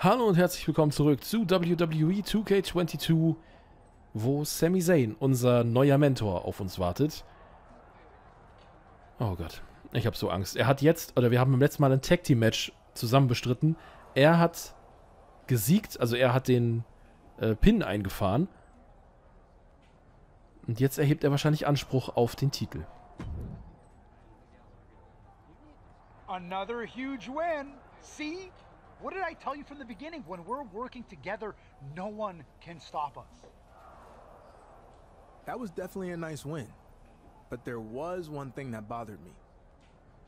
Hallo und herzlich willkommen zurück zu WWE 2K22, wo Sami Zayn, unser neuer Mentor, auf uns wartet. Oh Gott, ich habe so Angst. Er hat jetzt, oder wir haben im letzten Mal ein Tag Team Match zusammen bestritten. Er hat gesiegt, also er hat den äh, Pin eingefahren. Und jetzt erhebt er wahrscheinlich Anspruch auf den Titel. Another huge win. See? What did I tell you from the beginning? When we're working together, no one can stop us. That was definitely a nice win. But there was one thing that bothered me.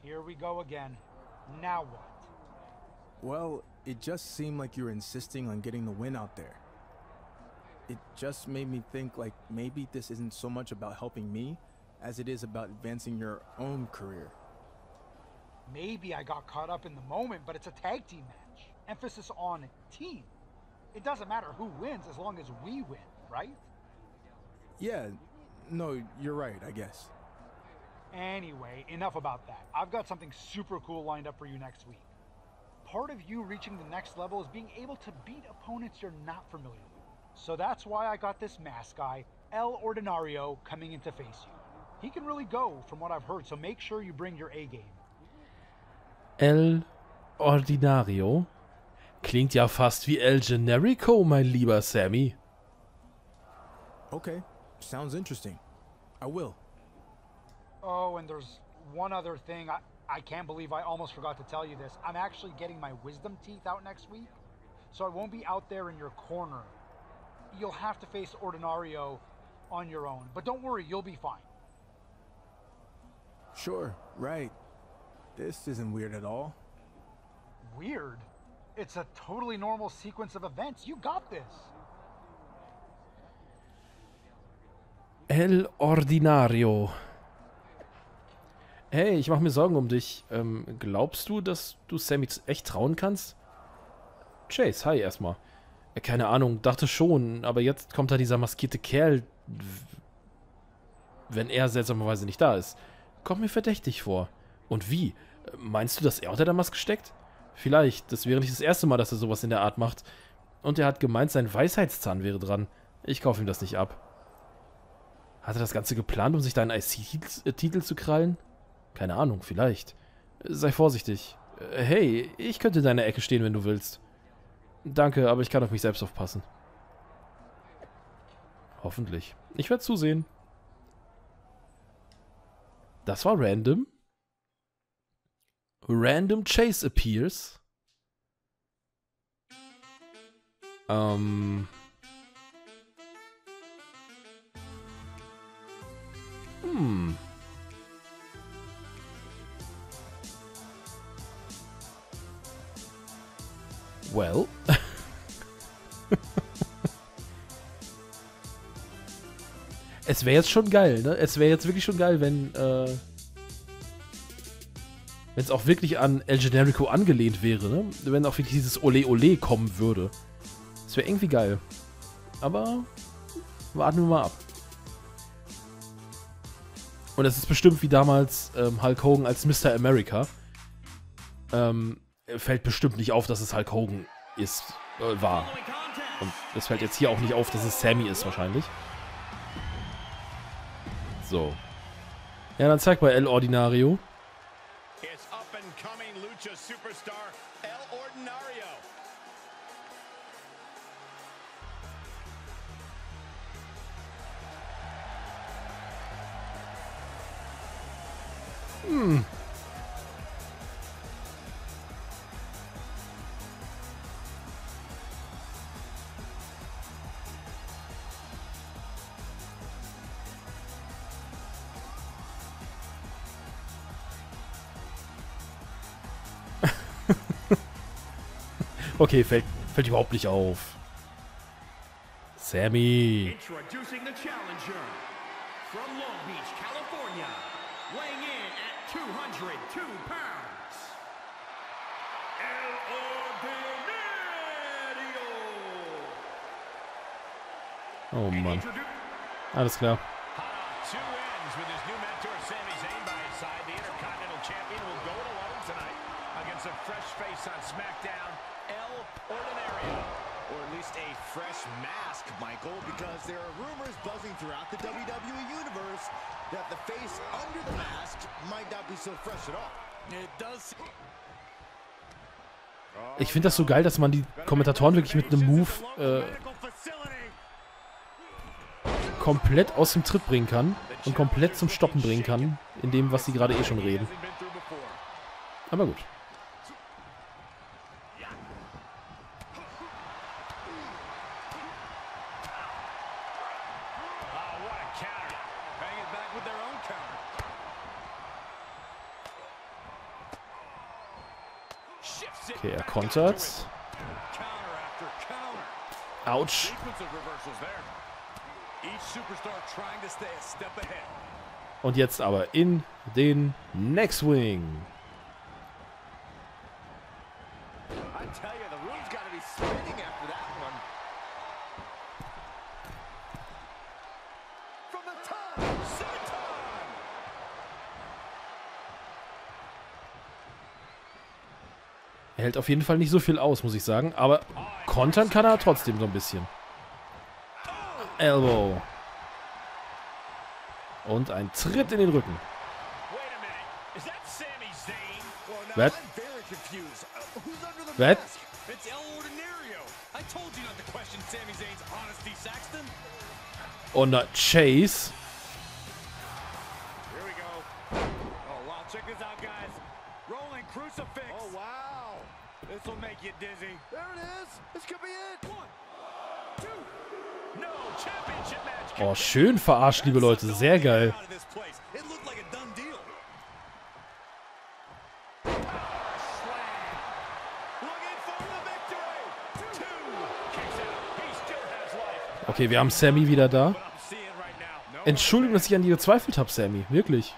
Here we go again. Now what? Well, it just seemed like you were insisting on getting the win out there. It just made me think like maybe this isn't so much about helping me as it is about advancing your own career. Maybe I got caught up in the moment, but it's a tag team match. Emphasis on team. It doesn't matter who wins as long as we win, right? Yeah, no, you're right, I guess. Anyway, enough about that. I've got something super cool lined up for you next week. Part of you reaching the next level is being able to beat opponents you're not familiar with. So that's why I got this mask guy, El Ordinario, coming in to face you. He can really go, from what I've heard, so make sure you bring your A game. El Ordinario? Klingt ja fast wie El Generico, mein lieber Sammy. Okay, sounds interesting. I will. Oh, and there's one other thing. I, I can't believe I almost forgot to tell you this. I'm actually getting my wisdom teeth out next week, so I won't be out there in your corner. You'll have to face Ordinario on your own, but don't worry, you'll be fine. Sure, right. This isn't weird at all. Weird? It's a totally normal sequence of events. You got this. El Ordinario. Hey, ich mache mir Sorgen um dich. Ähm, glaubst du, dass du Sammy echt trauen kannst? Chase, hi erstmal. Äh, keine Ahnung, dachte schon, aber jetzt kommt da dieser maskierte Kerl, wenn er seltsamerweise nicht da ist. Kommt mir verdächtig vor. Und wie? Äh, Meinst du, dass er unter der Maske steckt? Vielleicht, das wäre nicht das erste Mal, dass er sowas in der Art macht. Und er hat gemeint, sein Weisheitszahn wäre dran. Ich kaufe ihm das nicht ab. Hat er das Ganze geplant, um sich deinen IC-Titel zu krallen? Keine Ahnung, vielleicht. Sei vorsichtig. Hey, ich könnte in deiner Ecke stehen, wenn du willst. Danke, aber ich kann auf mich selbst aufpassen. Hoffentlich. Ich werde zusehen. Das war random. Random Chase appears. Ähm. Hm. Well. es wäre jetzt schon geil, ne? Es wäre jetzt wirklich schon geil, wenn, äh, wenn es auch wirklich an El Generico angelehnt wäre, ne? Wenn auch wirklich dieses Ole Ole kommen würde. Das wäre irgendwie geil. Aber warten wir mal ab. Und es ist bestimmt wie damals ähm, Hulk Hogan als Mr. America. Ähm, fällt bestimmt nicht auf, dass es Hulk Hogan ist, äh, war. Und es fällt jetzt hier auch nicht auf, dass es Sammy ist wahrscheinlich. So. Ja, dann zeig mal El Ordinario. Lucha superstar El Ordinario. Hmm. Okay, fällt, fällt überhaupt nicht auf. Sammy. Introducing the challenger from Long Beach, California, weighing in at 202 pounds, El Ordinario. Oh Mann. Alles klar. Fresh face on SmackDown, El Ordinario. Or at least a fresh mask, Michael, because there are rumors buzzing throughout the WWE Universe that the face under the mask might not be so fresh at all. It does Ich finde das so geil, dass man die Kommentatoren wirklich mit einem Move äh, komplett aus dem Tritt bringen kann und komplett zum Stoppen bringen kann, in dem, was sie gerade eh schon reden. Aber gut. Oh, what a counter. Bang it back with their own counter. Shifts it Okay, er back kontert. into it. Counter after counter. Autsch. Sequence of reversals there. Each superstar trying to stay a step ahead. Und jetzt aber in den Next Wing. I tell you, the room's got to be spinning after that one. From the top, Senton! Er hält auf jeden Fall nicht so viel aus, muss ich sagen. Aber kontern kann er trotzdem so ein bisschen. Elbow. Und ein Tritt in den Rücken. Wait a minute. Is Oh, schön verarscht, liebe Leute. Sehr geil. Okay, wir haben Sammy wieder da. Entschuldigung, dass ich an dir gezweifelt habe, Sammy. Wirklich.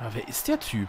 Aber wer ist der Typ?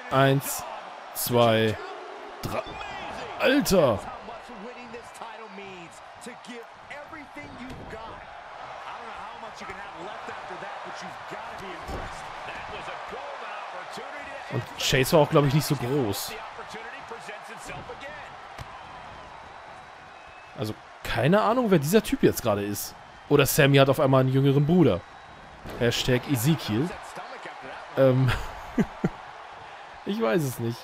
a golden opportunity to Und Chase war auch, glaube ich, nicht so groß. Also, keine Ahnung, wer dieser Typ jetzt gerade ist. Oder Sammy hat auf einmal einen jüngeren Bruder. Hashtag Ezekiel. Ähm. ich weiß es nicht.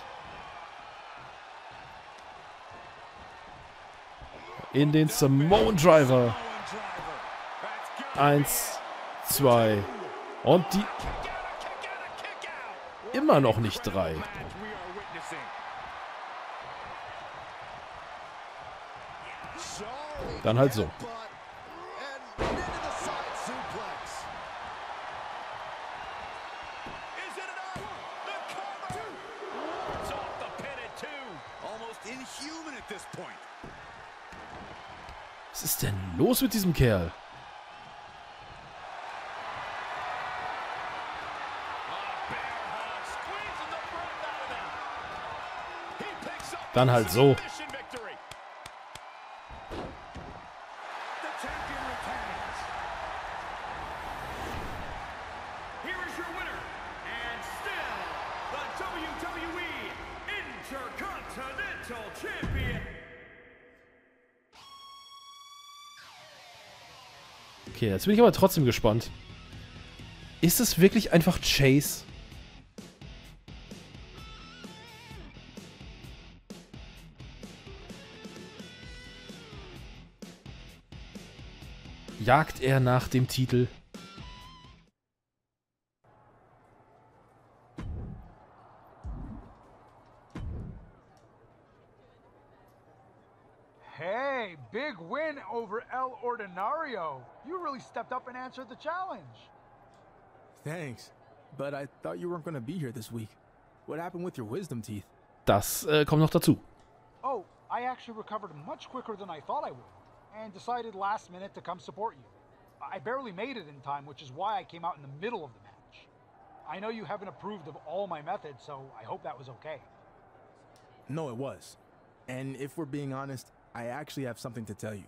In den Samoan Driver. Eins, zwei. Und die immer noch nicht drei. Dann halt so. Was ist denn los mit diesem Kerl? Bear hug, squeezing Okay, jetzt bin ich aber trotzdem gespannt. Ist es wirklich einfach Chase? Jagt er nach dem Titel? Answered the challenge. Thanks. But I thought you weren't going to be here this week. What happened with your wisdom teeth? Das äh, kommt noch dazu. Oh, I actually recovered much quicker than I thought I would, and decided last minute to come support you. I barely made it in time, which is why I came out in the middle of the match. I know you haven't approved of all my methods, so I hope that was okay. No, it was. And if we're being honest, I actually have something to tell you.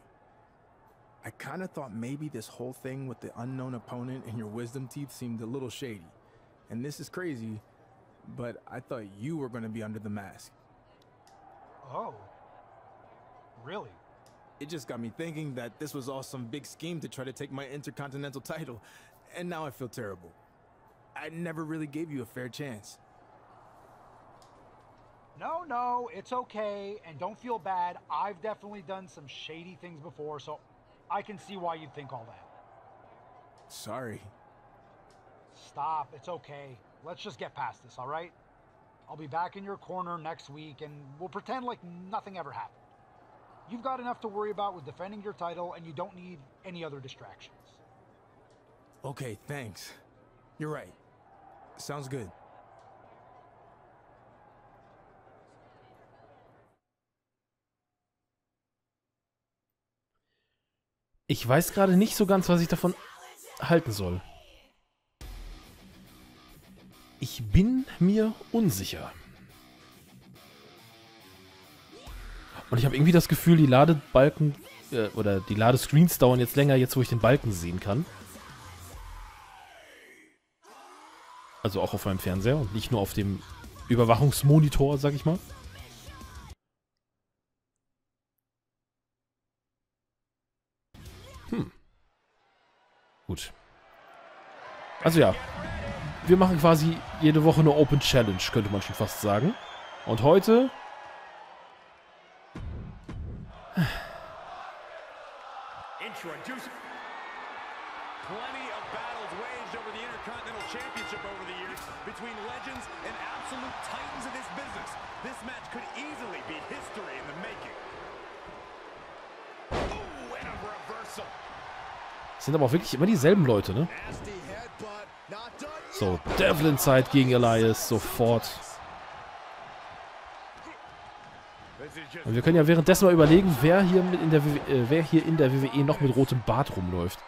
I kind of thought maybe this whole thing with the unknown opponent and your wisdom teeth seemed a little shady. And this is crazy, but I thought you were going to be under the mask. Oh. Really? It just got me thinking that this was all some big scheme to try to take my Intercontinental title, and now I feel terrible. I never really gave you a fair chance. No, no, it's okay, and don't feel bad. I've definitely done some shady things before, so I can see why you'd think all that. Sorry. Stop, it's okay. Let's just get past this, all right? I'll be back in your corner next week, and we'll pretend like nothing ever happened. You've got enough to worry about with defending your title, and you don't need any other distractions. Okay, thanks. You're right. Sounds good. Ich weiß gerade nicht so ganz, was ich davon halten soll. Ich bin mir unsicher. Und ich habe irgendwie das Gefühl, die Ladebalken äh, oder die Ladescreens dauern jetzt länger, jetzt wo ich den Balken sehen kann. Also auch auf meinem Fernseher und nicht nur auf dem Überwachungsmonitor, sag ich mal. Gut. Also ja, wir machen quasi jede Woche eine Open Challenge, könnte man schon fast sagen. Und heute... Introduce plenty of battles waged over the Intercontinental Championship over the years between legends and absolute titans of this business. This match could easily be history in the making. Ooh, and a reversal. Sind aber auch wirklich immer dieselben Leute, ne? So, Devlin Zeit gegen Elias, sofort. Und wir können ja währenddessen mal überlegen, wer hier, mit in der WWE, äh, wer hier in der WWE noch mit rotem Bart rumläuft.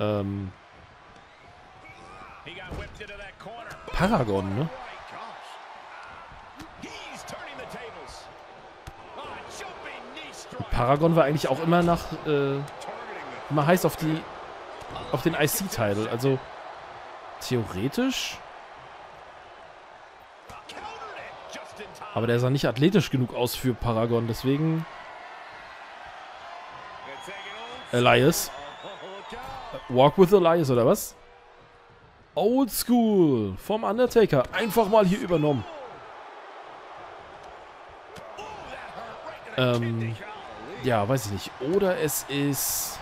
Ähm. Paragon, ne? Paragon war eigentlich auch immer nach, äh, immer heiß auf die, auf den IC-Title. Also, theoretisch, aber der sah nicht athletisch genug aus für Paragon, deswegen Elias. Walk with Elias, oder was? Old School vom Undertaker. Einfach mal hier übernommen. Ähm, ja, weiß ich nicht. Oder es ist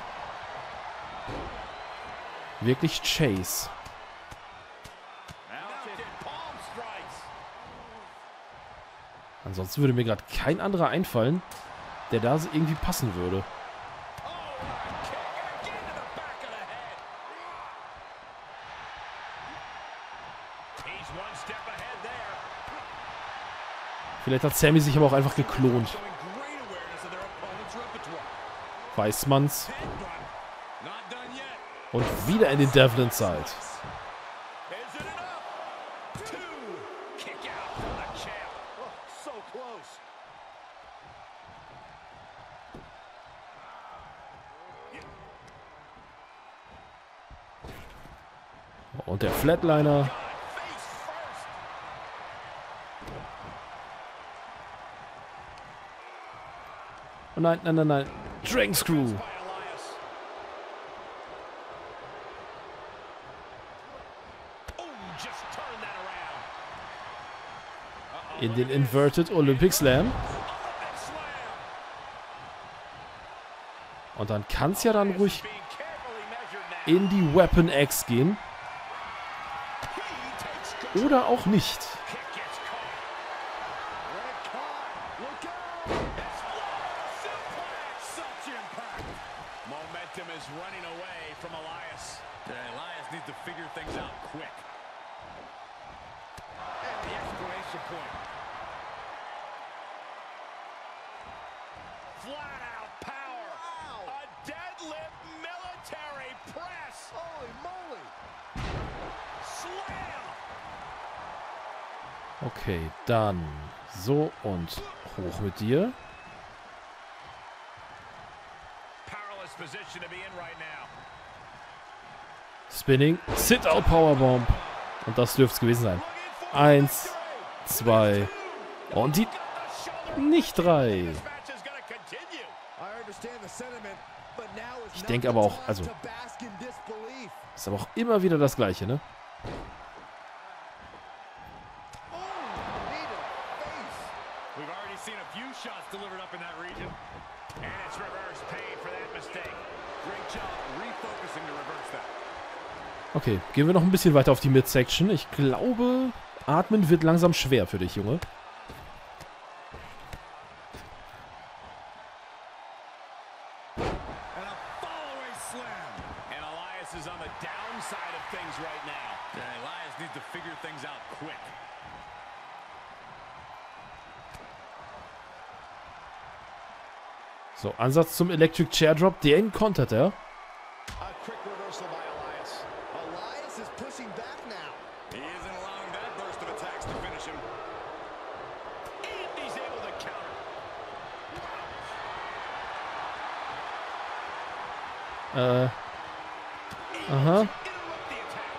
wirklich Chase. Ansonsten würde mir gerade kein anderer einfallen, der da irgendwie passen würde. Vielleicht hat Sammy sich aber auch einfach geklont. Weiß man's. Head run. Not done yet. Und wieder in den Devlin Side. Und der Flatliner. Oh nein, nein, nein, nein. Dragon Screw. By Elias. Oh, just turn that around. In den Inverted Olympic Slam. Und dann kann es ja dann ruhig in die Weapon X gehen. Oder auch nicht. Kick gets caught. Red caught. Look out. Explosive figure things out quick. And the exclamation point. Flat out power. A deadlift military press. Holy moly! Slam. Okay, dann so und hoch mit dir. Spinning, Sit-Out Powerbomb. Und das dürfte es gewesen sein. Eins, zwei und die nicht drei. Ich denke aber auch, also-. Ist aber auch immer wieder das Gleiche, ne? Oh, knee to face. We've already seen a few shots delivered up in that region. And it's reverse pain for that mistake. Great job refocusing to reverse that. Okay, gehen wir noch ein bisschen weiter auf die Midsection. Ich glaube, atmen wird langsam schwer für dich, Junge. So, Ansatz zum Electric Chair Drop. Den kontert er. A quick reversal by Elias. Elias is pushing back now. He isn't allowing that burst of attacks to finish him. And he's able to counter. Äh. Aha. Interrupt the attack.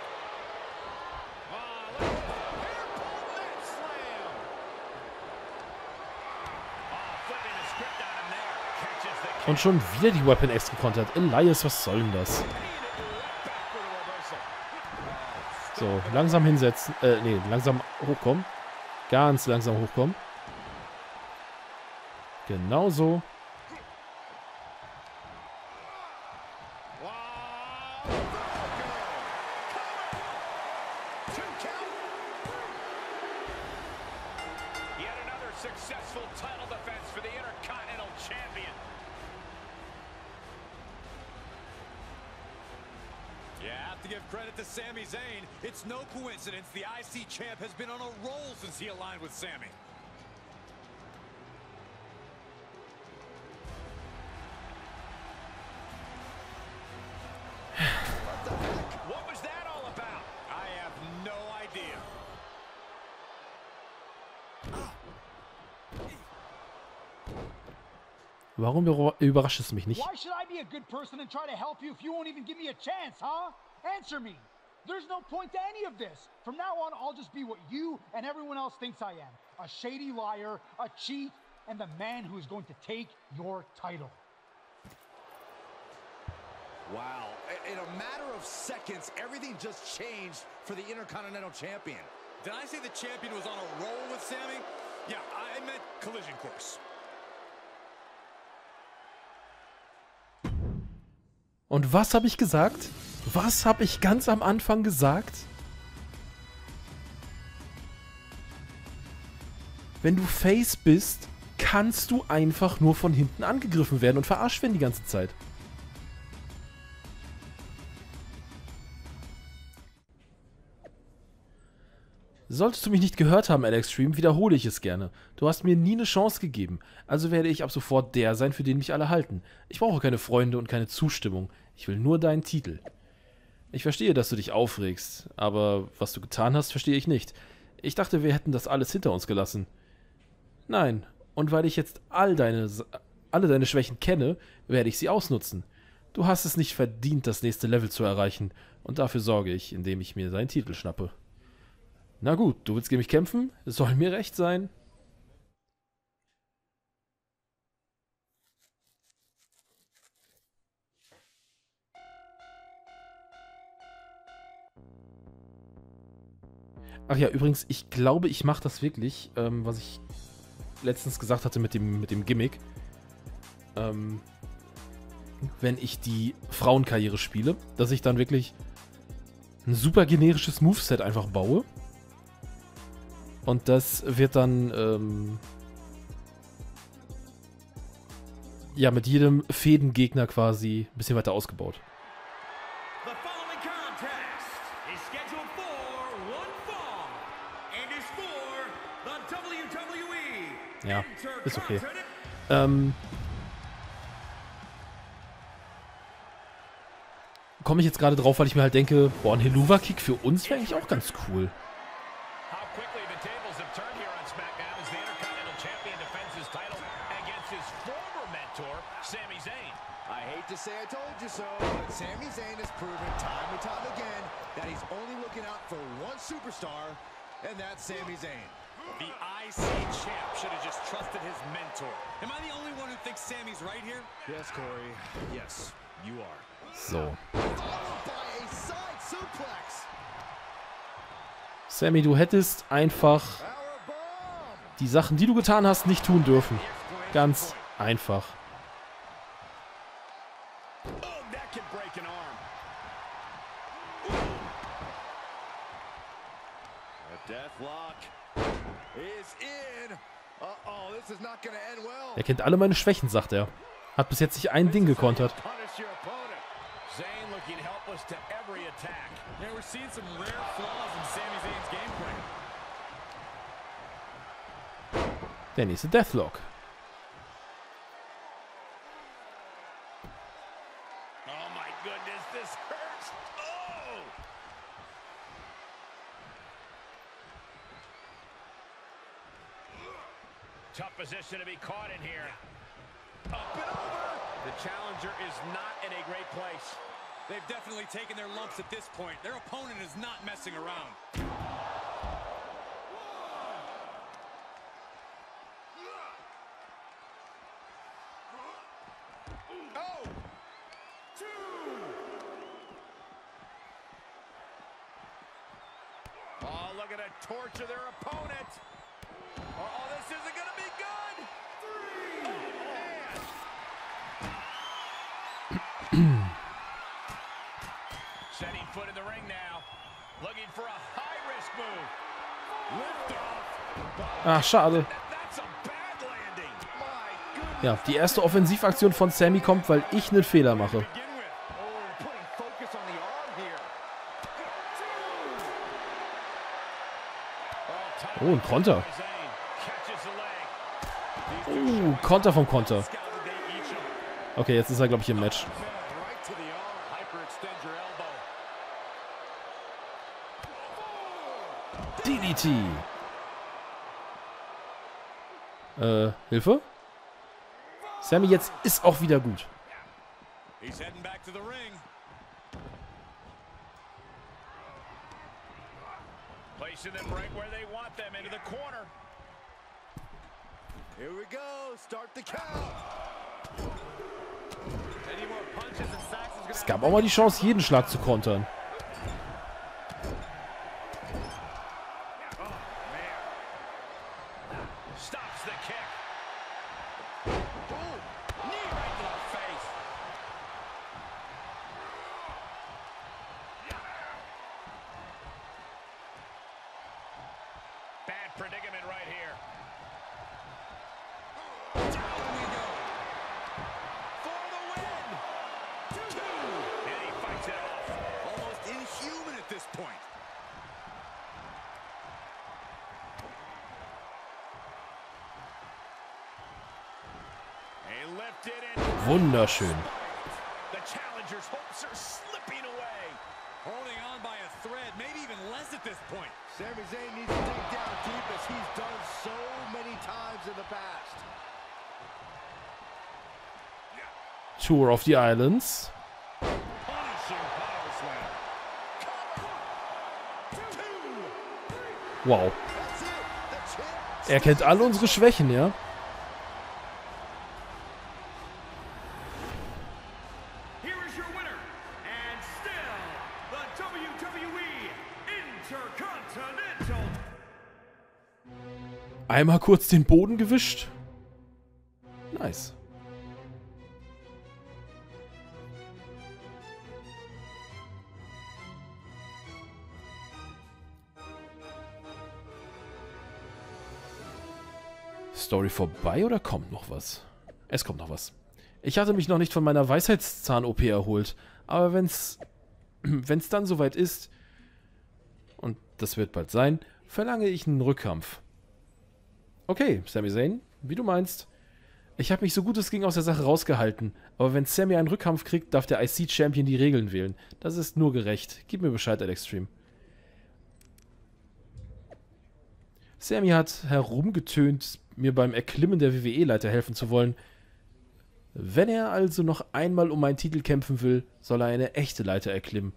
Ah, look at that. Hair-pulled neck slam. Oh, flipping the script on him there. Catches the kick. Und schon wieder die Weapon X gekontert. Elias, was soll denn das? So, langsam hinsetzen. Äh, nee, langsam hochkommen. Ganz langsam hochkommen. Genau so. Champ has been on a roll since he aligned with Sammy. What was that all about? I have no idea. Warum überrascht es mich nicht? Why should I be a good person and try to help you if you won't even give me a chance, huh? Answer me. There's no point to any of this. From now on, I'll just be what you and everyone else thinks I am a shady liar, a cheat, and the man who is going to take your title. Wow. In a matter of seconds, everything just changed for the Intercontinental Champion. Did I say the champion was on a roll with Sammy? Yeah, I meant collision course. Und was habe ich gesagt? Was habe ich ganz am Anfang gesagt? Wenn du Face bist, kannst du einfach nur von hinten angegriffen werden und verarscht werden die ganze Zeit. Solltest du mich nicht gehört haben, Alex Stream, wiederhole ich es gerne. Du hast mir nie eine Chance gegeben, also werde ich ab sofort der sein, für den mich alle halten. Ich brauche keine Freunde und keine Zustimmung. Ich will nur deinen Titel. Ich verstehe, dass du dich aufregst, aber was du getan hast, verstehe ich nicht. Ich dachte, wir hätten das alles hinter uns gelassen. Nein, und weil ich jetzt all deine, alle deine Schwächen kenne, werde ich sie ausnutzen. Du hast es nicht verdient, das nächste Level zu erreichen, und dafür sorge ich, indem ich mir deinen Titel schnappe. Na gut, du willst gegen mich kämpfen? Soll mir recht sein. Ach ja, übrigens, ich glaube, ich mache das wirklich, ähm, was ich letztens gesagt hatte mit dem, mit dem Gimmick. Ähm, wenn ich die Frauenkarriere spiele, dass ich dann wirklich ein super generisches Moveset einfach baue. Und das wird dann ähm, ja mit jedem Fädengegner quasi ein bisschen weiter ausgebaut. Ja, ist okay. Ähm, komme ich jetzt gerade drauf, weil ich mir halt denke, boah, ein Helluva-Kick für uns wäre eigentlich auch ganz cool. How quickly the tables have turned here on SmackDown as the Intercontinental Champion defends his title against his former mentor, Sami Zayn. I hate to say I told you so, but Sami Zayn has proven time and time again that he's only looking out for one superstar, and that's Sami Zayn. The IC champ should have just trusted his mentor. Am I the only one who thinks Sammy's right here? Yes, Corey. Yes, you are. So. Sammy, du hättest einfach die Sachen, die du getan hast, nicht tun dürfen. Ganz einfach. Oh, that can break an arm. The deathlock is in. Uh-oh, this is not gonna end well. Er kennt alle meine Schwächen, sagt er. Hat bis jetzt nicht ein Ding gekontert. Punish your opponent. Position to be caught in here. Up and over. The challenger is not in a great place. They've definitely taken their lumps at this point. Their opponent is not messing around. Ach, schade. Ja, die erste Offensivaktion von Sammy kommt, weil ich einen Fehler mache. Oh. Oh, Oh, ein Konter. Uh, Konter vom Konter. Okay, jetzt ist er, glaube ich, im Match. DDT. Äh, Hilfe? Sammy, jetzt ist auch wieder gut. Es gab auch mal die Chance, jeden Schlag zu kontern. Stops the kick. Ooh, knee right to the face. Bad predicament right here. Down we go. For the win. Two. And he fights it off. Almost inhuman at this point. He lifted and Wunderschön. the challenger's hopes are slipping away. Holding on by a thread, maybe even less at this point. Sami Zayn needs to dig down deep as he's done so many times in the past. Tour of the Islands. Wow. Er kennt alle unsere Schwächen, ja? Einmal kurz den Boden gewischt. Nice. Story vorbei oder kommt noch was? Es kommt noch was. Ich hatte mich noch nicht von meiner Weisheitszahn-OP erholt, aber wenn's, wenn's dann soweit ist, und das wird bald sein, verlange ich einen Rückkampf. Okay, Sami Zayn, Wie du meinst. Ich habe mich so gut es ging aus der Sache rausgehalten, aber wenn Sammy einen Rückkampf kriegt, darf der IC-Champion die Regeln wählen. Das ist nur gerecht. Gib mir Bescheid, Alex Stream. Sammy hat herumgetönt, mir beim Erklimmen der WWE-Leiter helfen zu wollen. Wenn er also noch einmal um meinen Titel kämpfen will, soll er eine echte Leiter erklimmen.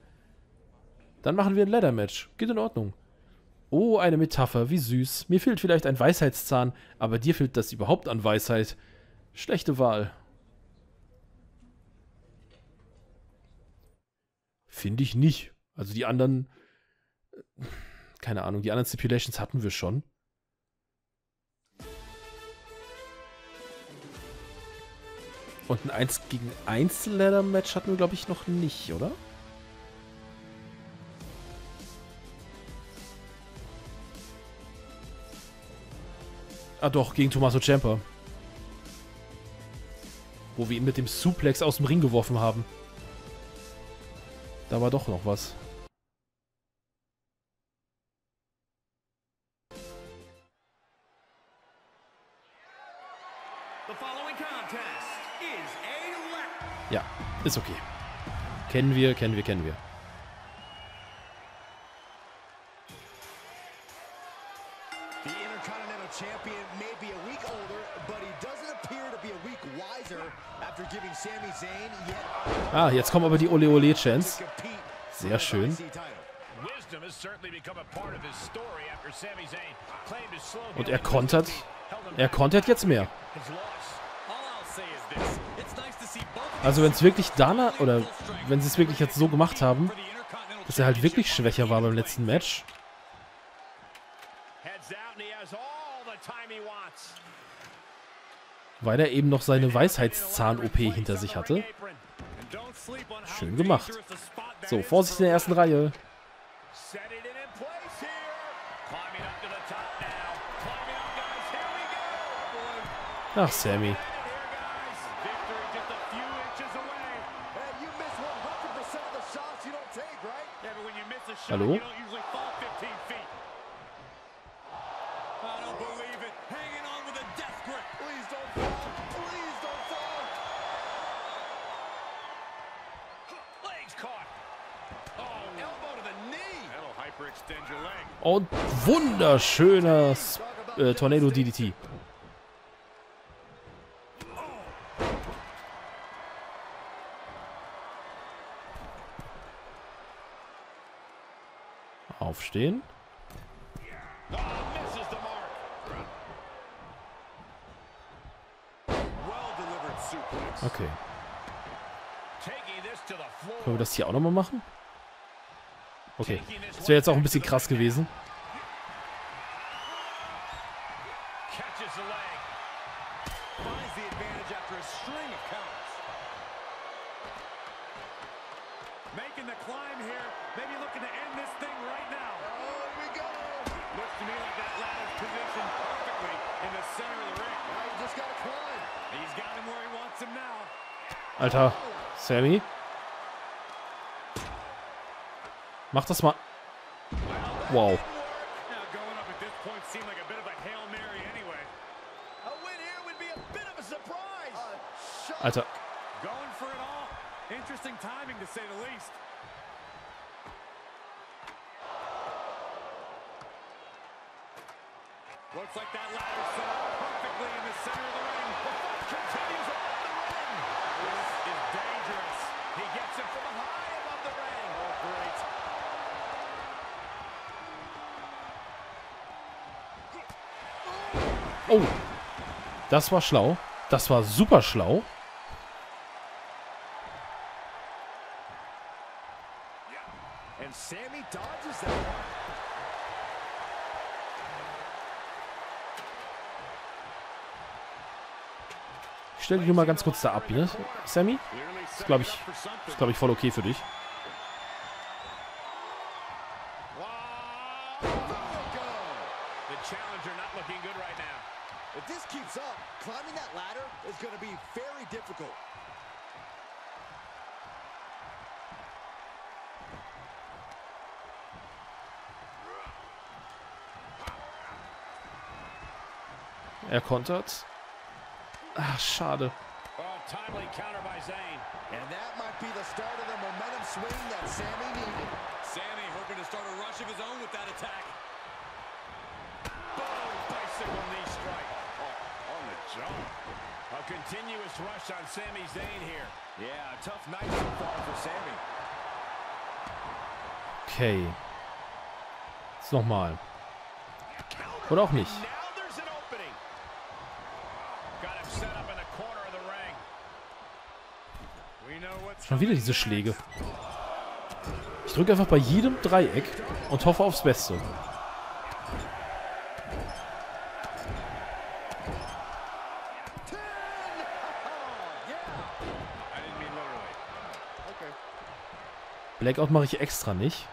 Dann machen wir ein Ladder-Match. Geht in Ordnung. Oh, eine Metapher, wie süß. Mir fehlt vielleicht ein Weisheitszahn, aber dir fehlt das überhaupt an Weisheit. Schlechte Wahl. Finde ich nicht. Also die anderen... äh, Keine Ahnung, die anderen Stipulations hatten wir schon. Und ein 1 gegen 1 Ladder Match hatten wir, glaube ich, noch nicht, oder? Ah doch, gegen Tommaso Ciampa. Wo wir ihn mit dem Suplex aus dem Ring geworfen haben. Da war doch noch was. Ja, ist okay. Kennen wir, kennen wir, kennen wir. Champion may be a week older, but he doesn't appear to be a week wiser after giving Sami Zayn yet Ah, jetzt kommen aber die Ole Ole Chants. Sehr schön. Und er kontert. Er kontert jetzt mehr. Also wenn es wirklich danach, oder wenn sie es wirklich jetzt so gemacht haben, dass er halt wirklich schwächer war beim letzten Match, heads out and he has all the time he wants. Weil er eben noch seine Weisheitszahn-OP hinter sich hatte. Schön gemacht. So, Vorsicht in der ersten Reihe. Set it in in place here. Climbing up to the top now. Climbing up, guys. Here we go. Ach, Sammy. Here, guys. Victory just a few inches away. Hey, you miss 100% of the shots you don't take, right? Yeah, but when you miss a shot, Hallo? you don't usually fall 15 feet. I don't believe it. Hanging on with a death grip. Please don't fall. Please don't fall. Legs caught. Oh, elbow to the knee. That'll hyperextend your leg. Und wunderschöner S- äh, Tornado DDT. Aufstehen. Okay. Können wir das hier auch nochmal machen? Okay. Das wäre jetzt auch ein bisschen krass gewesen. Catches the leg. Finds the advantage after a string of counters. Making the climb here. Maybe looking to end this thing right now. Oh, here we go. Looks to me like that ladder's positioned perfectly in the center of the ring. Now you just gotta climb. He's got him where he wants him now. Alter, Sammy. Mach das mal. Wow. Least. Looks like that ladder set up perfectly in the center of the ring. The fight continues on the ring. This is dangerous. He gets it from high above the ring. Oh, great. Oh. Das war schlau. Das war super schlau. And Sammy dodges that. Ich stell dich nur mal ganz kurz da ab, ne? Sammy? Ist, glaube ich, ist, glaube ich, voll okay für dich. Er kontert. Ach, schade. Oh, timely counter by Zayn. And that might be the start of the momentum swing that Sammy needed. Sammy hoping to start a rush of his own with that attack. Boom! Bicycle knee strike. On the jaw. A continuous rush on Sami Zayn here. Yeah, a tough night so far for Sammy. Okay. Jetzt nochmal. Oder auch nicht. Now there's an opening. Got him set up in the corner of the ring. We know what's Schon wieder diese Schläge. Ich drücke einfach bei jedem Dreieck und hoffe aufs Beste. Blackout mache ich extra nicht.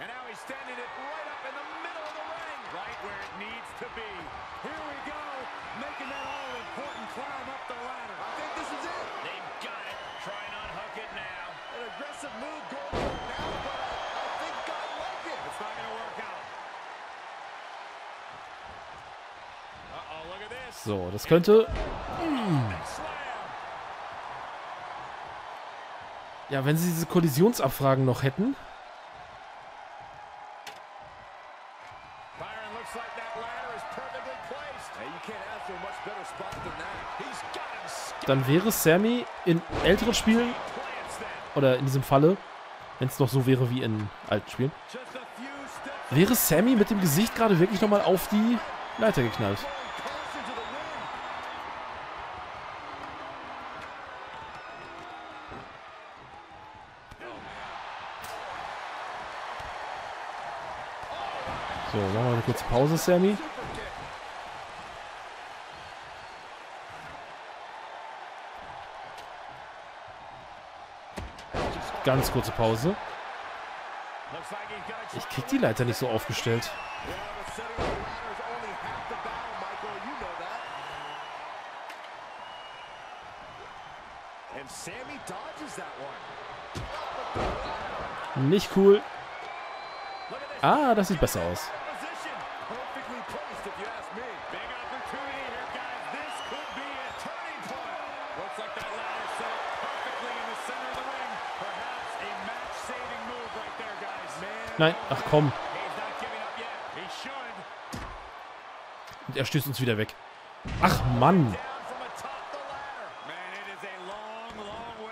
And now he's standing it right up in the middle of the ring. Right where it needs to be. Here we go. Making that all-important climb up the ladder. I think this is it. They've got it. Try and unhook it now. An aggressive move going for it now, but I, I think I like it. It's not going to work out. Uh-oh, look at this. So, das könnte... Ja, wenn sie diese Kollisionsabfragen noch hätten. Dann wäre Sammy in älteren Spielen, oder in diesem Falle, wenn es noch so wäre wie in alten Spielen, wäre Sammy mit dem Gesicht gerade wirklich nochmal auf die Leiter geknallt. Closer to the win. So, machen wir eine kurze Pause, Sammy. Ganz kurze Pause. Ich krieg die Leiter nicht so aufgestellt. Nicht cool. Ah, das sieht besser aus. Position. Perfectly placed, if you ask me. Big opportunity here, guys. This could be a turning point. Looks like that ladder set up perfectly in the center of the ring. Perhaps a match-saving move right there, guys. Man, Nein, ach komm. Und er stößt uns wieder weg. Ach Mann.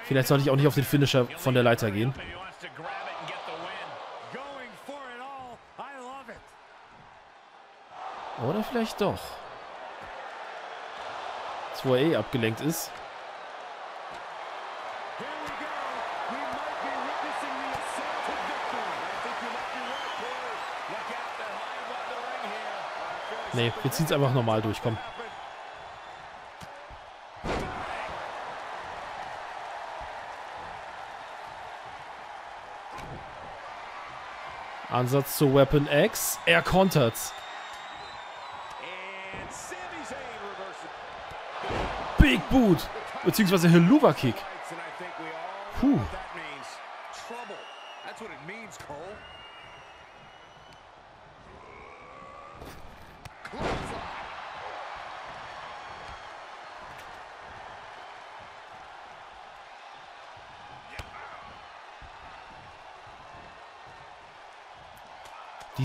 Vielleicht sollte ich auch nicht auf den Finisher von der Leiter gehen. Oder vielleicht doch. Jetzt, wo er eh abgelenkt ist. Here we go. We might be witnessing the ascent to victory. I think you might be right there. Look out, they're high above the ring here. Nee, wir ziehen es einfach normal durch, komm. Ansatz zu Weapon X. Er kontert. Big Boot. Beziehungsweise Helluva Kick. Puh. know what that means. Trouble. That's what it means, Cole.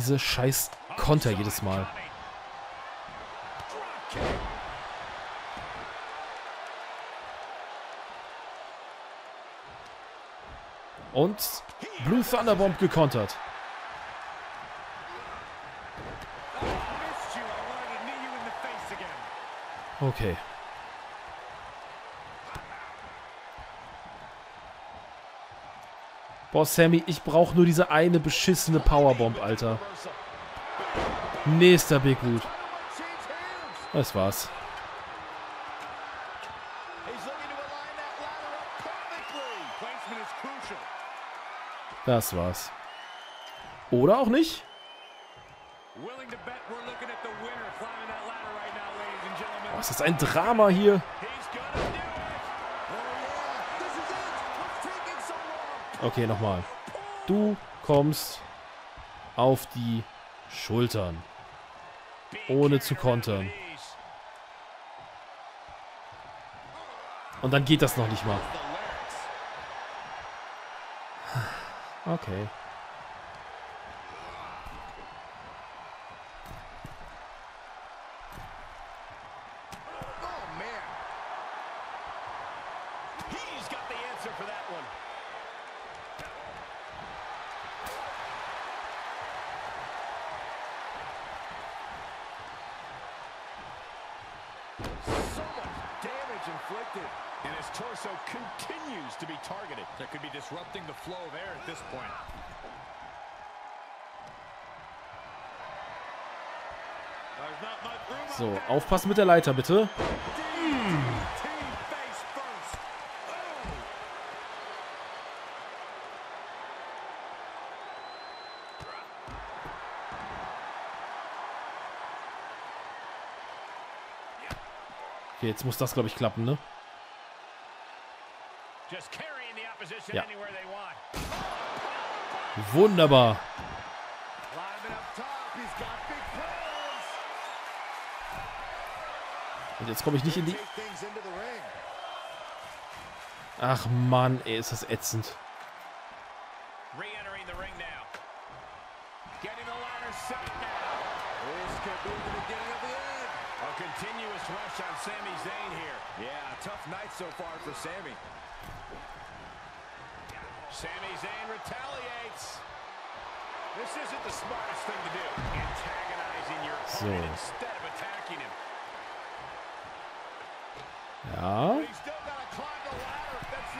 Diese scheiß Konter jedes Mal. Und Blue Thunderbomb gekontert. Missed you. I wanted to knee you in the face again. Okay. Boah, Sammy, ich brauche nur diese eine beschissene Powerbomb, Alter. Nächster Big Boot. Das war's. Das war's. Oder auch nicht? Boah, ist das ein Drama hier. Okay, nochmal. Du kommst auf die Schultern. Ohne zu kontern. Und dann geht das noch nicht mal. Okay. Oh, man. He's got the answer for that one. So much damage inflicted. And his torso continues to be targeted. That could be disrupting the flow of air at this point. So, aufpassen mit der Leiter, bitte. Team face first. Oh. Okay, jetzt muss das, glaube ich, klappen, ne? Ja. Wunderbar. Und jetzt komme ich nicht in die... Ach Mann, ey, ist das ätzend. Re-entering the ring now. Getting the ladder set now. This could be the beginning of the end. A continuous rush on Sami Zayn here. Yeah, tough night so far for Sammy. Sami Zayn retaliates. This isn't the smartest thing to do. Antagonizing your So. opponent instead of attacking him. Ja. He's still got to climb the ladder. That's the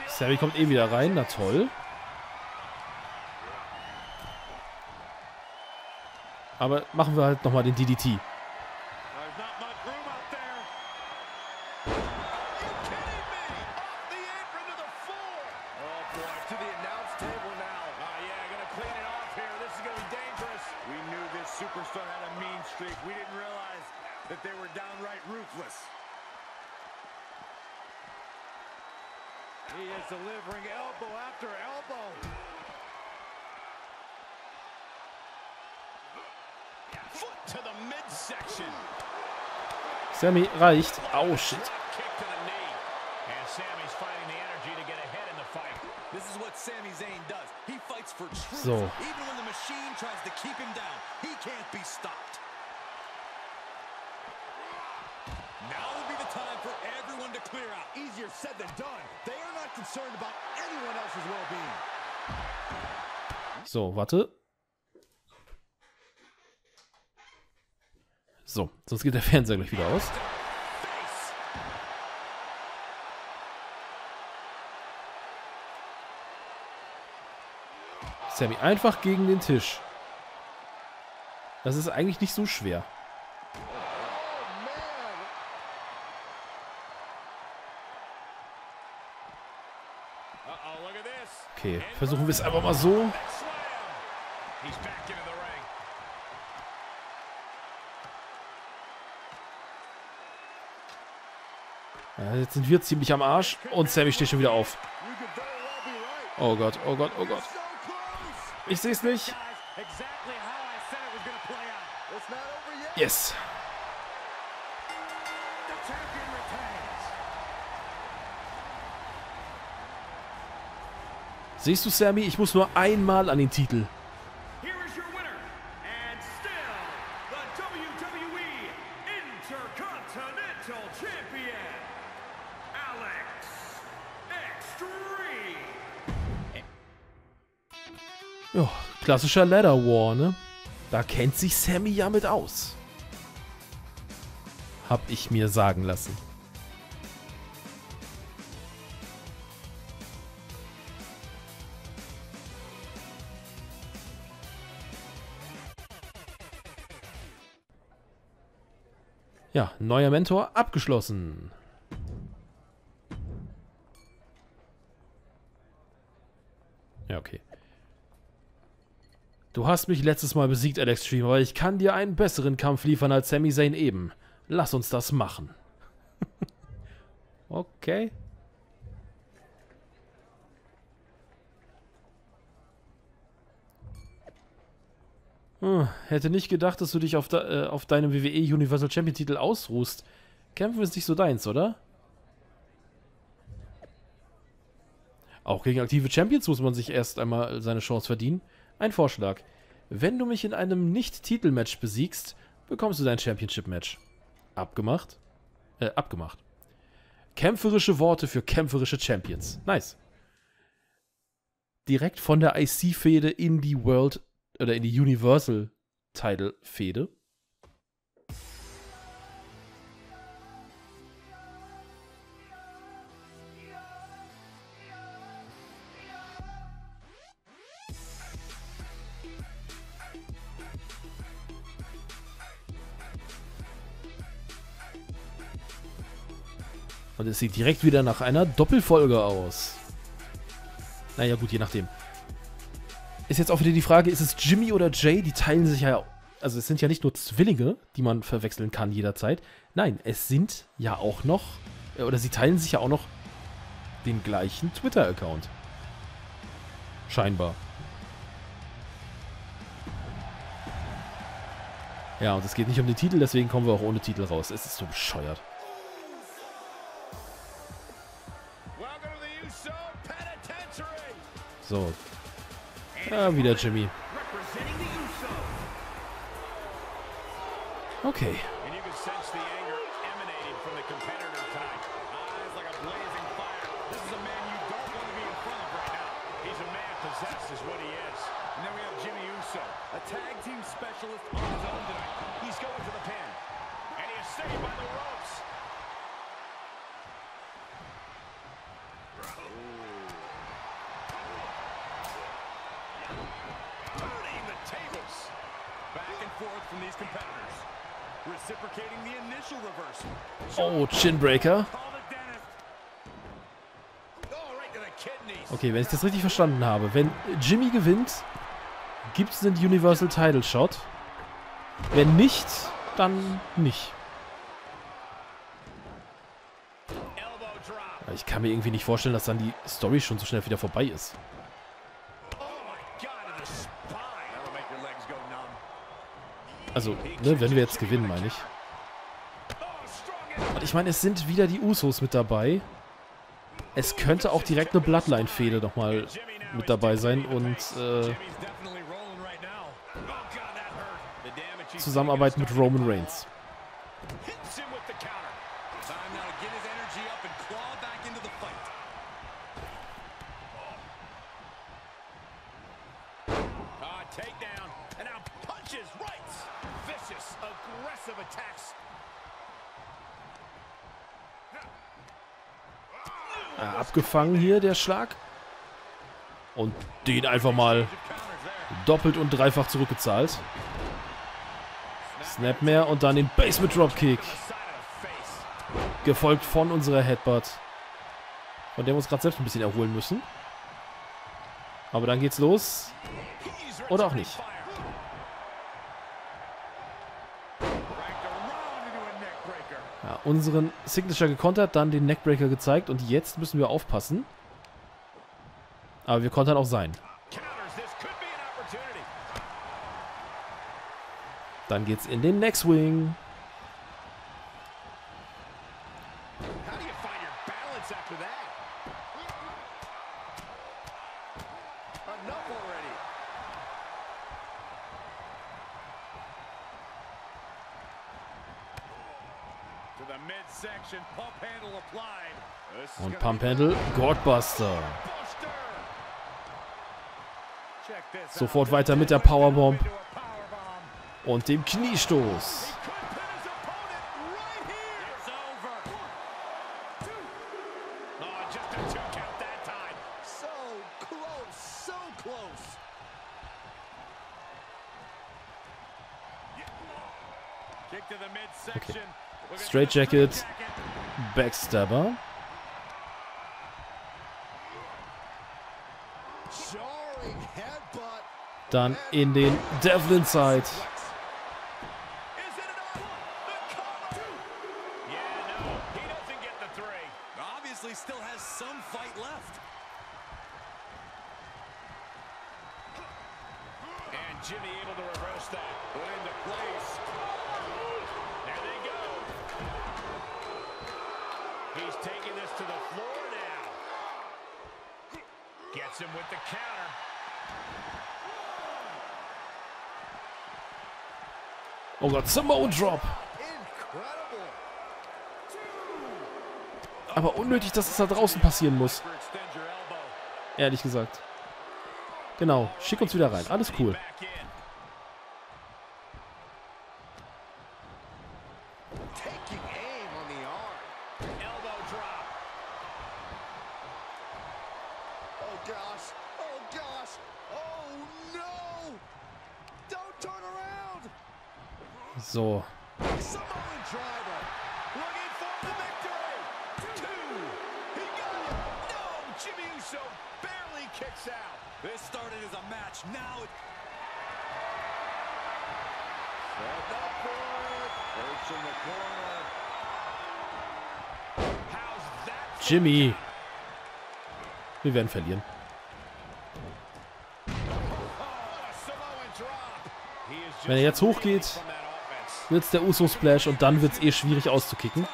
Sammy kommt eh wieder rein, na toll. Aber machen wir halt nochmal den DDT. Superstar had a mean streak. We didn't realize that they were downright ruthless. He is delivering elbow after elbow. Foot to the midsection. Sammy, reicht. Au, shit. Kick to the knee. And Sammy's finding the energy to get ahead in the fight. This is what Sami Zayn does. He fights for truth. So. Even when the machine tries to keep him down, he can't be stopped. Now would be the time for everyone to clear out. Easier said than done. They are not concerned about anyone else's well-being. So, warte. So, sonst geht der Fernseher gleich wieder aus. Sammy, einfach gegen den Tisch. Das ist eigentlich nicht so schwer. Okay, versuchen wir es einfach mal so. Ja, jetzt sind wir ziemlich am Arsch und Sammy steht schon wieder auf. Oh Gott, oh Gott, oh Gott. Ich sehe es nicht. Yes. Siehst du, Sammy? Ich muss nur einmal an den Titel. Klassischer Ladder War, ne? Da kennt sich Sammy ja mit aus. Hab ich mir sagen lassen. Ja, neuer Mentor abgeschlossen. Ja, okay. Du hast mich letztes Mal besiegt, Alex Treme, aber ich kann dir einen besseren Kampf liefern als Sami Zayn eben. Lass uns das machen. okay. Hm, hätte nicht gedacht, dass du dich auf, de, äh, auf deinem WWE Universal Champion Titel ausruhst. Kämpfen ist nicht so deins, oder? Auch gegen aktive Champions muss man sich erst einmal seine Chance verdienen. Ein Vorschlag. Wenn du mich in einem Nicht-Titel-Match besiegst, bekommst du dein Championship-Match. Abgemacht? Äh, abgemacht. Kämpferische Worte für kämpferische Champions. Nice. Direkt von der IC-Fehde in die World oder in die Universal Und es sieht direkt wieder nach einer Doppelfolge aus. Naja, gut, je nachdem. Ist jetzt auch wieder die Frage, ist es Jimmy oder Jay? Die teilen sich ja. Also, es sind ja nicht nur Zwillinge, die man verwechseln kann jederzeit. Nein, es sind ja auch noch. äh, Oder sie teilen sich ja auch noch den gleichen Twitter-Account. Scheinbar. Ja, und es geht nicht um den Titel, deswegen kommen wir auch ohne Titel raus. Es ist so bescheuert. So. Ja, wieder Jimmy. Okay. And you can sense the anger emanating from the competitor tonight. Eyes like a blazing fire. This is a man you don't want to be in front of right now. He's a man possessed is what he is. And then we have Jimmy Uso, a tag team specialist on his own tonight. He's going for the pin. And he is saved by the ropes. Turning the tables. Back and forth from these competitors. Reciprocating the initial reversal. Oh, Chinbreaker. Call the dentist. Oh, right to the kidneys. Okay, wenn ich das richtig verstanden habe. Wenn Jimmy gewinnt, gibt es einen Universal Title Shot. Wenn nicht, dann nicht. Ich kann mir irgendwie nicht vorstellen, dass dann die Story schon so schnell wieder vorbei ist. Also, ne, wenn wir jetzt gewinnen, meine ich. Ich meine, es sind wieder die Usos mit dabei. Es könnte auch direkt eine Bloodline-Fehde nochmal mit dabei sein und äh, Jimmy's definitely rolling right now. Oh God, that hurt. The damage he's Zusammenarbeit taken mit is starting Roman to Reigns. Hits him with the counter. Time now to get his energy up and claw back into the fight. Ah, takedown. And now punches right. Vicious, aggressive attacks. Abgefangen hier, der Schlag. Und den einfach mal doppelt und dreifach zurückgezahlt. Snapmare und dann den Dropkick. Of the face. Gefolgt von unserer Headbutt. Von der wir uns gerade selbst ein bisschen erholen müssen. Aber dann geht's los. Oder auch nicht. fire. Cranked around into a neckbreaker. Ja, unseren Signature gekontert, dann den Neckbreaker gezeigt und jetzt müssen wir aufpassen. Aber wir kontern auch sein. Dann geht's in den Next Wing. How do you find your balance after that? Enough already. To the midsection, pump handle applied. Handle, Godbuster. Sofort weiter mit der Powerbomb und dem Kniestoß. Could pin his opponent right here. It's over. Oh, just a two count that time. So close, so close. Kick to the midsection. Looking Straight for the jacket. Backstabber. Jarring headbutt. Dann in den Devlin Side. Is it enough? The cover. Yeah, no, he doesn't get the three. Obviously still has some fight left. And Jimmy able to reverse that. Put into place. There they go. He's taking this to the floor now. counter. Oh Gott, Samoan Drop. Aber unnötig, dass es da draußen passieren muss. Ehrlich gesagt. Genau, schick uns wieder rein. Alles cool. Back in. Taking aim on the arm. Elbow drop. Oh gosh. Oh gosh. Oh no. Don't turn around. So. Samoan driver. Looking for the victory. Two. He got it. No. Jimmy Uso barely kicks out. This started as a match. Now it Set up for it. Hurts in the corner. How's that? Jimmy. Wir werden verlieren. Wenn er jetzt hochgeht, offense. wird's der Uso Splash und dann wird's eh schwierig auszukicken.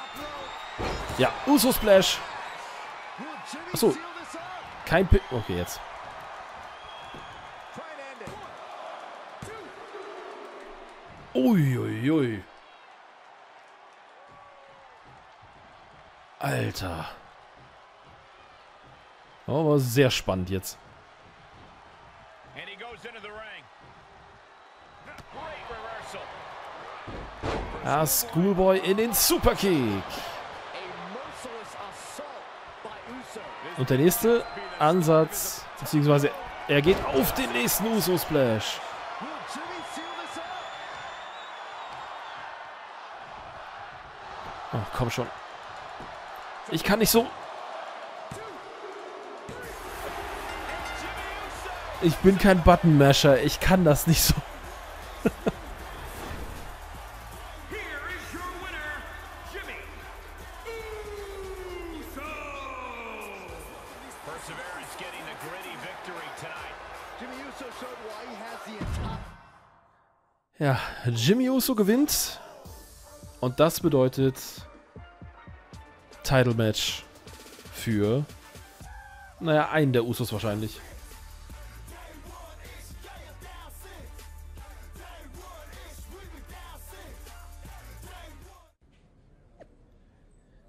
Ja, Uso Splash. Will Jimmy Ach so. seal this up? Kein Pi Okay, jetzt. Try and end it. Uiuiui. Alter. Oh, aber sehr spannend jetzt. Ja, Schoolboy in den Superkick. Und der nächste Ansatz, beziehungsweise er geht auf den nächsten Uso Splash. Will Jimmy seal this up? Oh, komm schon. Ich kann nicht so. Ich bin kein Button-Masher. Ich kann das nicht so. Ja, Jimmy Uso gewinnt. Und das bedeutet Title Match für, naja, einen der Usos wahrscheinlich.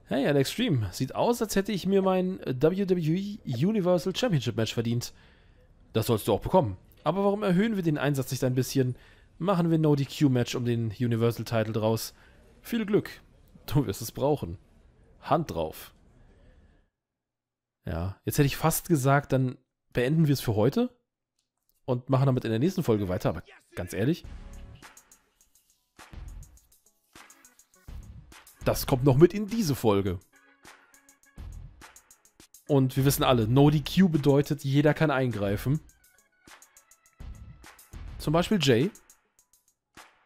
Hey, Alex Stream. Sieht aus, als hätte ich mir mein WWE Universal Championship Match verdient. Das sollst du auch bekommen. Aber warum erhöhen wir den Einsatz nicht ein bisschen? Machen wir No DQ Match um den Universal Title draus. Viel Glück. Du wirst es brauchen. Hand drauf. Ja, jetzt hätte ich fast gesagt, dann beenden wir es für heute und machen damit in der nächsten Folge weiter, aber ganz ehrlich, das kommt noch mit in diese Folge. Und wir wissen alle, No DQ bedeutet, jeder kann eingreifen. Zum Beispiel Jay.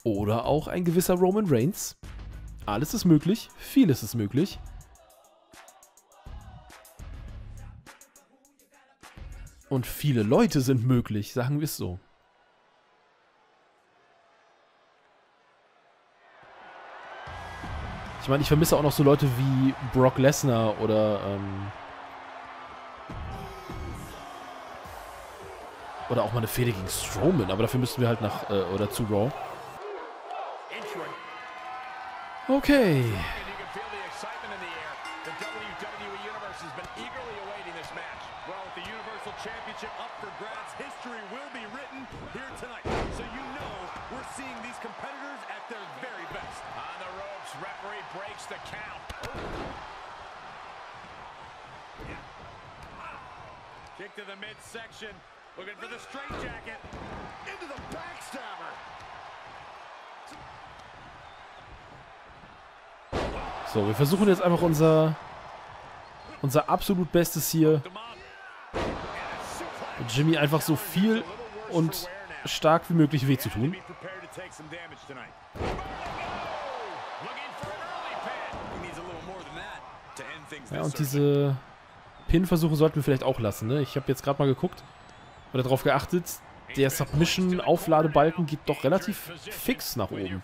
Oder auch ein gewisser Roman Reigns. Alles ist möglich, vieles ist möglich. Und viele Leute sind möglich, sagen wir es so. Ich meine, ich vermisse auch noch so Leute wie Brock Lesnar oder ähm, oder auch mal eine Fehde gegen Strowman, aber dafür müssten wir halt nach äh, oder zu Raw. Okay. And you can feel the excitement in the air. The WWE Universe has been eagerly awaiting this match. Well, with the Universal Championship up for grabs, history will be written here tonight. So you know we're seeing these competitors at their very best. On the ropes, referee breaks the count. Kick to the midsection. Looking for the straight jacket. into the backstabber. So, wir versuchen jetzt einfach unser unser absolut Bestes hier. Jimmy einfach so viel und stark wie möglich weh zu tun. Ja, und diese Pin-Versuche sollten wir vielleicht auch lassen, ne? Ich habe jetzt gerade mal geguckt oder darauf geachtet, der Submission-Aufladebalken geht doch relativ fix nach oben.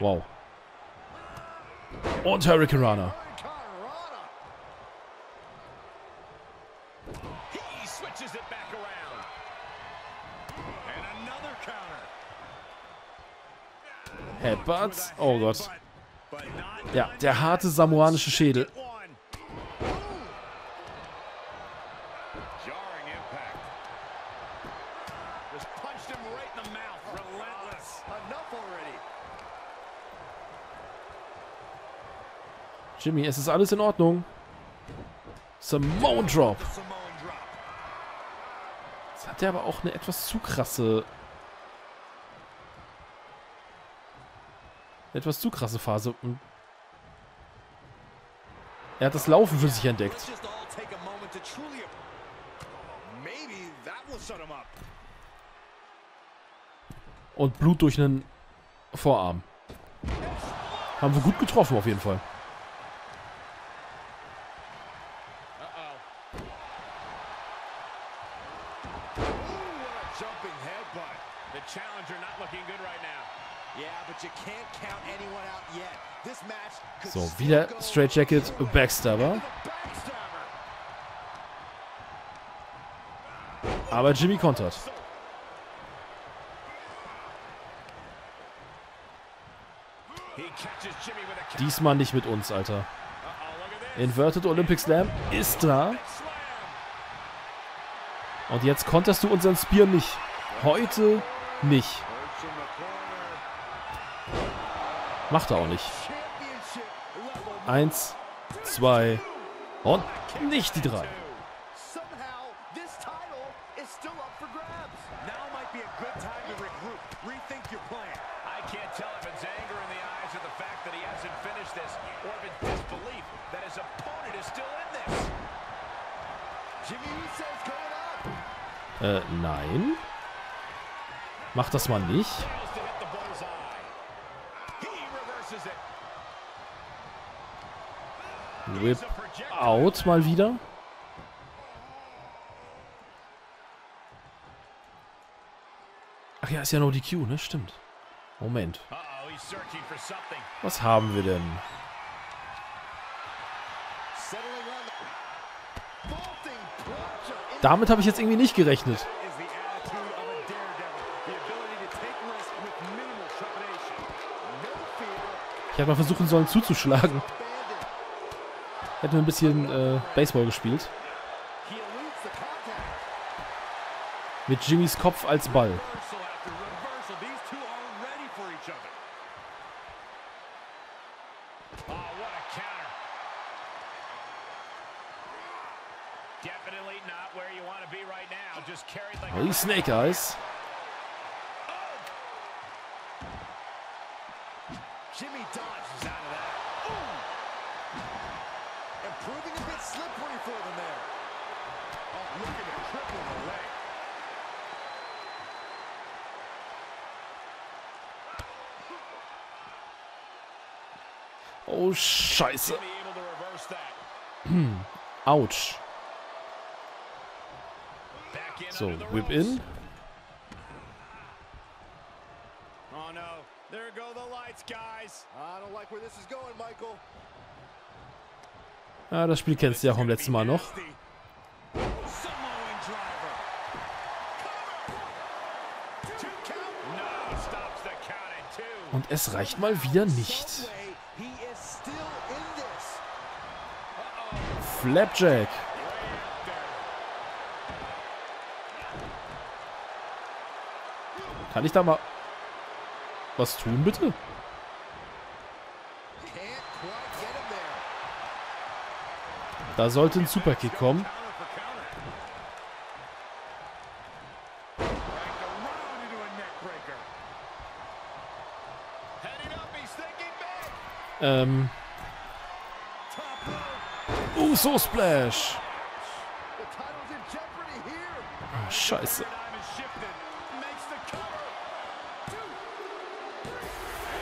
Wow. Und Hurricane Rana. Headbutts. Oh Gott. Ja, der harte samoanische Schädel. Jimmy, es ist alles in Ordnung. Samoan drop. Jetzt hat er aber auch eine etwas zu krasse... Etwas zu krasse Phase. Und Er hat das Laufen für sich entdeckt. Up. Und Blut durch einen Vorarm. Haben wir gut getroffen auf jeden Fall. Ooh, what a jumping headbutt. The challenger not looking good right now. Yeah, but you can't count anyone out yet. This match could So, wieder Straight Jacket, Backstabber. Aber Jimmy kontert. Diesmal nicht mit uns, Alter. Inverted Olympic Slam ist da. Und jetzt konterst du unseren Spear nicht. Heute nicht. Hurts in the corner. Macht er auch nicht. Eins, zwei und nicht die drei. Somehow, this title is still up out mal wieder. Ach ja, ist ja noch die Q, ne? Stimmt. Moment. Was haben wir denn? Damit habe ich jetzt irgendwie nicht gerechnet. Ich hätte mal versuchen sollen zuzuschlagen. Hätten wir ein bisschen äh, Baseball gespielt. Mit Jimmys Kopf als Ball. Reversal after reversal. These two for them there. Oh, look at the triple in the leg. Oh, scheiße. Jimmy able to reverse that. Autsch. Back in So, under the Whip ropes. in. Oh no, there go the lights, guys. I don't like where this is going, Michael. Das Spiel kennst du ja vom letzten Mal noch. Und es reicht mal wieder nicht. Flapjack. Kann ich da mal was tun, bitte? Da sollte ein Superkick kommen. Ähm. Uso Splash. Oh, scheiße.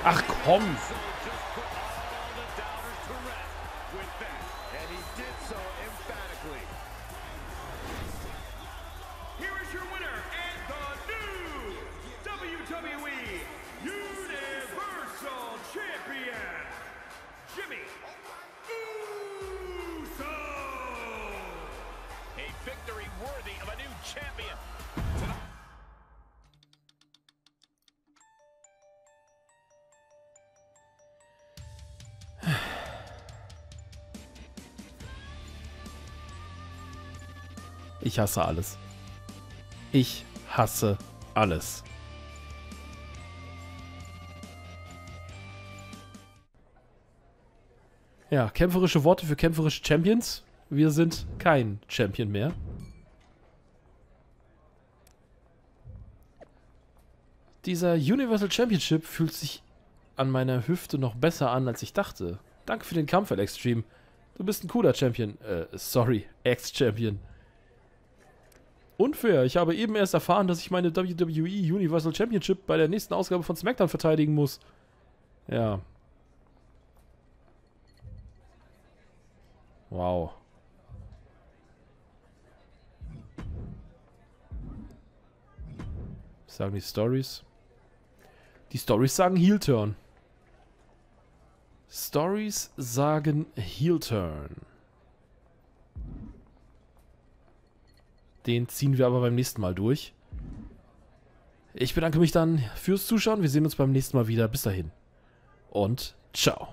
Ach komm. Ich hasse alles. Ich hasse alles. Ja, kämpferische Worte für kämpferische Champions. Wir sind kein Champion mehr. Dieser Universal Championship fühlt sich an meiner Hüfte noch besser an, als ich dachte. Danke für den Kampf, Alex Extreme. Du bist ein cooler Champion. Äh, sorry, Ex-Champion. Unfair. Ich habe eben erst erfahren, dass ich meine WWE Universal Championship bei der nächsten Ausgabe von SmackDown verteidigen muss. Ja. Wow. Was sagen die Stories? Die Stories sagen Heel Turn. Stories sagen Heel Turn. Den ziehen wir aber beim nächsten Mal durch. Ich bedanke mich dann fürs Zuschauen. Wir sehen uns beim nächsten Mal wieder. Bis dahin. Und ciao.